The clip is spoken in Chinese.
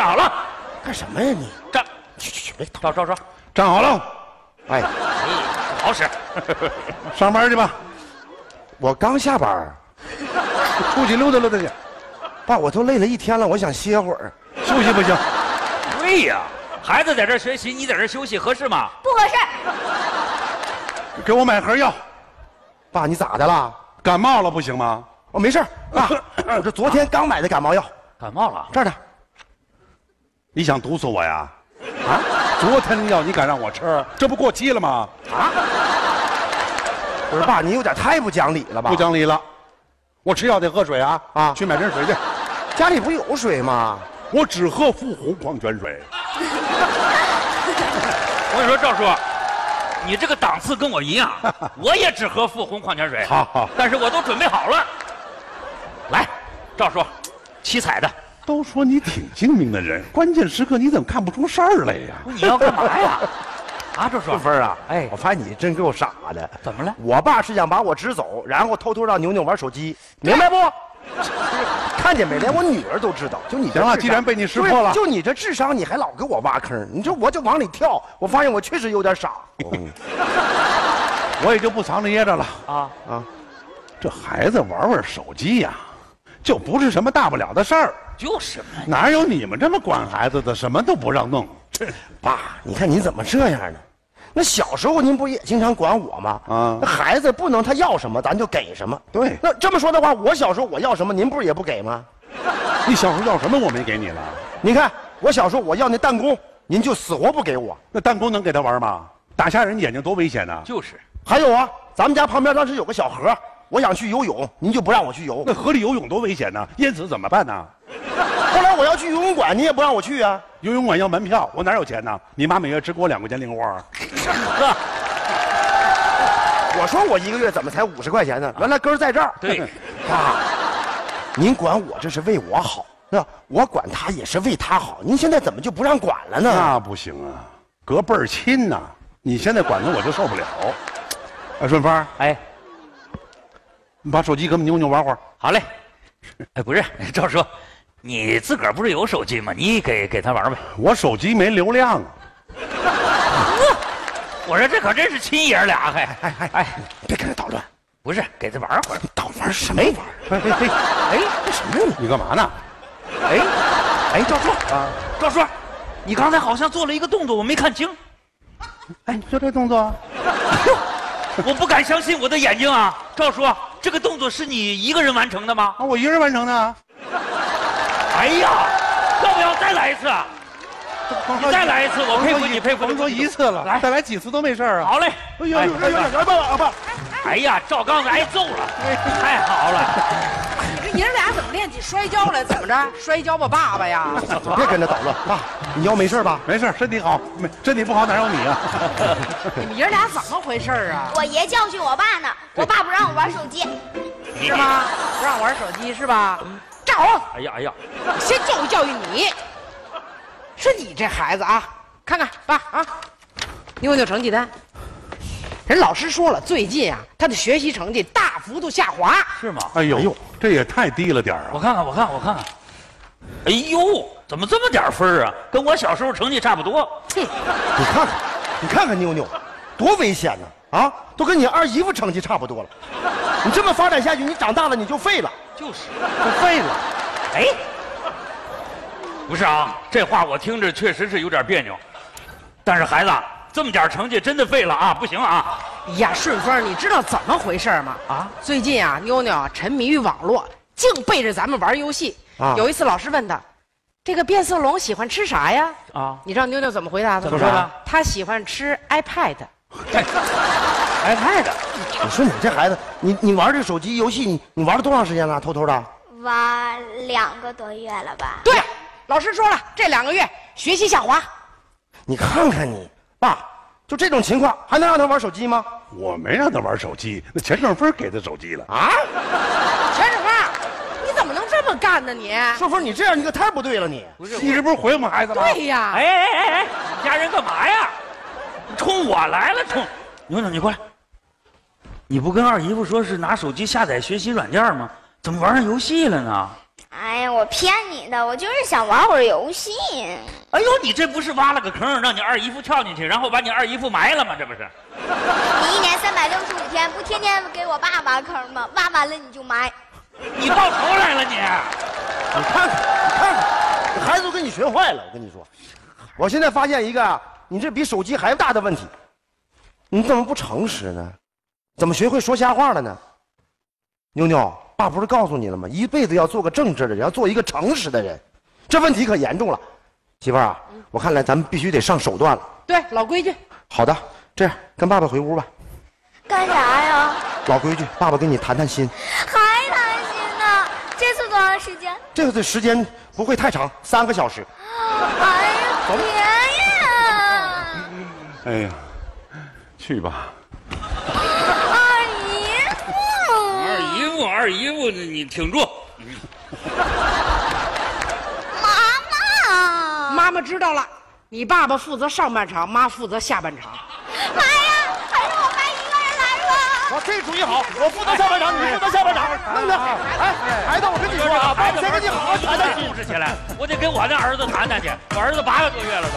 站好了，干什么呀你？站，去去去，别赵赵说，站好了，哎，不好使。上班去吧，我刚下班，出去溜达溜达去，爸，我都累了一天了，我想歇会儿。休息不行。对呀，孩子在这学习，你在这休息，合适吗？不合适。给我买盒药，爸，你咋的了？感冒了不行吗？哦，没事爸，我这昨天刚买的感冒药，感冒了？这儿呢。你想毒死我呀？啊！昨天的药你敢让我吃？这不过期了吗？啊不是爸，你有点太不讲理了吧？不讲理了，我吃药得喝水啊！啊去买瓶水去。家里不有水吗？我只喝富红矿泉水。我跟你说，赵叔，你这个档次跟我一样，我也只喝富红矿泉水。好好但是我都准备好了。来，赵叔，七彩的，都说你挺精明的人，关键时刻你怎么看不出事儿来呀？你要干嘛呀？啊，赵叔顺，芬啊，哎我发现你真够傻的。怎么了？我爸是想把我支走，然后偷偷让牛牛玩手机，明白不？看见没？连我女儿都知道。就你这行了既然被你识破了就你这智商，你还老给我挖坑，你说我就往里跳。我发现我确实有点傻。嗯我也就不藏着掖着了。啊，啊，这孩子玩玩手机呀，就不是什么大不了的事儿。就是嘛。哪有你们这么管孩子的，什么都不让弄？爸，你看你怎么这样呢？那小时候您不也经常管我吗？啊那孩子不能他要什么咱就给什么。对那这么说的话，我小时候我要什么，您不是也不给吗？你小时候要什么我没给你了？你看我小时候我要那弹弓，您就死活不给我。那弹弓能给他玩吗？打瞎人眼睛多危险呐！就是，还有啊，咱们家旁边当时有个小河，我想去游泳，您就不让我去游那。河里游泳多危险呐！淹死怎么办呢？后来我要去游泳馆，你也不让我去啊。游泳馆要门票，我哪有钱呢？你妈每月只给我两块钱零花。我说我一个月怎么才五十块钱呢？原来根儿在这儿。对，爸，您管我这是为我好，那我管他也是为他好。您现在怎么就不让管了呢？那不行啊，隔辈儿亲呐！你现在管他我就受不了。哎，顺芳，哎，你把手机给我们妞妞玩会儿。好嘞。哎，不是，赵叔，你自个儿不是有手机吗？你给给他玩呗。我手机没流量啊。我说这可真是亲爷俩，还哎哎哎，别跟他捣乱，不是，给他玩会儿。捣玩什么玩？哎哎哎，什么呀你？干嘛呢？哎哎，赵叔啊，赵叔，你刚才好像做了一个动作，我没看清，哎，你就这动作。我不敢相信我的眼睛啊！赵叔，这个动作是你一个人完成的吗？啊，我一个人完成的。哎呀，要不要再来一次？你再来一次，我佩服你，佩服你。甭说一次了，来再来几次都没事儿啊。好嘞。哎呦，哎呦，哎呦，哎爸爸爸，哎呀，赵刚子挨揍了，太好了。你这爷儿俩怎么练起摔跤来？怎么着？摔跤吧，爸爸呀！别跟着捣乱。爸，你腰没事吧？没事，身体好，没身体不好哪有你啊？你们爷俩怎么回事儿啊？我爷教训我爸呢，我爸不让我玩手机。是吗？不让玩手机是吧？站好，哎呀哎呀，先教育教育你。说你这孩子啊，看看爸啊，妞妞成绩单。人老师说了，最近啊，他的学习成绩大幅度下滑。是吗？哎呦，这也太低了点儿啊！我看看，我看看，我看看。哎呦，怎么这么点分儿啊？跟我小时候成绩差不多。哼，你看看，你看看妞妞，多危险呢！啊，都跟你二姨夫成绩差不多了。你这么发展下去，你长大了你就废了，就是。就废了。哎，不是啊，这话我听着确实是有点别扭。但是孩子，这么点成绩真的废了啊，不行啊！哎呀，顺风，你知道怎么回事吗？啊，最近啊，妞妞啊沉迷于网络，净背着咱们玩游戏。啊有一次老师问他，这个变色龙喜欢吃啥呀？啊，你知道妞妞怎么回答的？怎么说的？他喜欢吃 iPad。iPad，你说你这孩子，你你玩这手机游戏，你你玩了多长时间了？偷偷的？玩两个多月了吧？对，老师说了，这两个月学习下滑。你看看你爸，就这种情况还能让他玩手机吗？我没让他玩手机，那钱正芬给他手机了。啊，钱水芳，你怎么能这么干呢？你顺风，你这样你可太不对了你。不是你这不是毁我们孩子吗？对呀，哎哎哎哎，你家人干嘛呀？冲我来了，冲！牛牛，你过来。你不跟二姨夫说是拿手机下载学习软件吗？怎么玩上游戏了呢？哎呀，我骗你的，我就是想玩会儿游戏。哎呦，你这不是挖了个坑，让你二姨夫跳进去，然后把你二姨夫埋了吗？这不是？你一年三百六十五天，不天天给我爸挖坑吗？挖完了你就埋。你到头来了你？你看看，你看看，这孩子都跟你学坏了。我跟你说，我现在发现一个啊，你这比手机还大的问题，你怎么不诚实呢？怎么学会说瞎话了呢？妞妞，爸不是告诉你了吗？一辈子要做个正直的人，要做一个诚实的人。这问题可严重了，媳妇儿啊，我看来咱们必须得上手段了。对，老规矩。好的，这样跟爸爸回屋吧。干啥呀？老规矩，爸爸跟你谈谈心。还谈心呢？这次多长时间？这次时间不会太长，三个小时。哎呀，别呀！哎呀，去吧。二姨夫，二姨夫，二姨夫，你你挺住。妈妈，妈妈知道了，你爸爸负责上半场，妈负责下半场。妈呀，还是我妈一个人来吧。我这主意好，我负责下半场，你负责下半场，弄得哎，孩子，我跟你说啊，爸爸先跟你好好谈谈心控。制起来，我得跟我那儿子谈谈去。我儿子八个多月了都。